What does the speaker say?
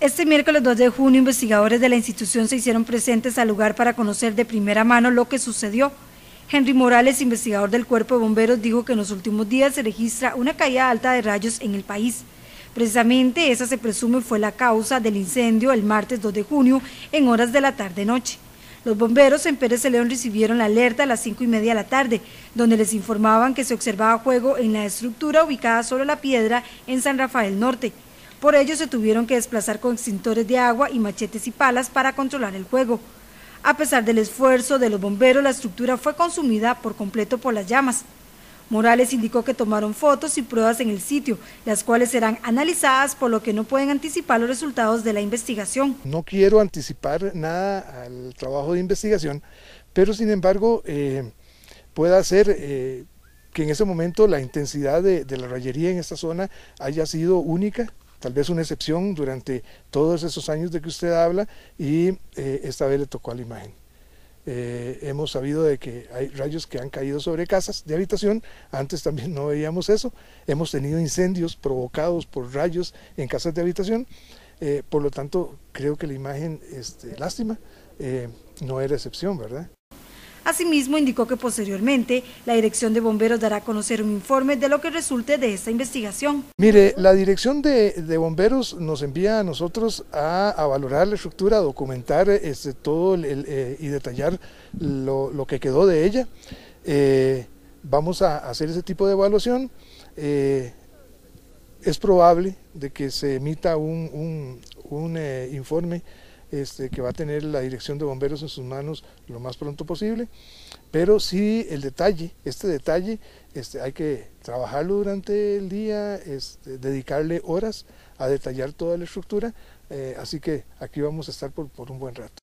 Este miércoles 2 de junio, investigadores de la institución se hicieron presentes al lugar para conocer de primera mano lo que sucedió. Henry Morales, investigador del Cuerpo de Bomberos, dijo que en los últimos días se registra una caída alta de rayos en el país. Precisamente esa se presume fue la causa del incendio el martes 2 de junio en horas de la tarde-noche. Los bomberos en Pérez de León recibieron la alerta a las cinco y media de la tarde, donde les informaban que se observaba fuego en la estructura ubicada sobre la piedra en San Rafael Norte. Por ello se tuvieron que desplazar con extintores de agua y machetes y palas para controlar el fuego. A pesar del esfuerzo de los bomberos, la estructura fue consumida por completo por las llamas. Morales indicó que tomaron fotos y pruebas en el sitio, las cuales serán analizadas, por lo que no pueden anticipar los resultados de la investigación. No quiero anticipar nada al trabajo de investigación, pero sin embargo eh, pueda ser eh, que en ese momento la intensidad de la rayería en esta zona haya sido única, tal vez una excepción durante todos esos años de que usted habla y eh, esta vez le tocó a la imagen. Eh, hemos sabido de que hay rayos que han caído sobre casas de habitación, antes también no veíamos eso, hemos tenido incendios provocados por rayos en casas de habitación, eh, por lo tanto creo que la imagen, este, lástima, no era excepción, ¿verdad? Asimismo, indicó que posteriormente la Dirección de Bomberos dará a conocer un informe de lo que resulte de esta investigación. Mire, la Dirección de, Bomberos nos envía a nosotros a, valorar la estructura, a documentar este, todo eh, y detallar lo, que quedó de ella. Eh, vamos a hacer ese tipo de evaluación. Eh, es probable de que se emita un, informe este, que va a tener la dirección de bomberos en sus manos lo más pronto posible, pero sí el detalle, este detalle este, hay que trabajarlo durante el día, este, dedicarle horas a detallar toda la estructura, eh, así que aquí vamos a estar por un buen rato.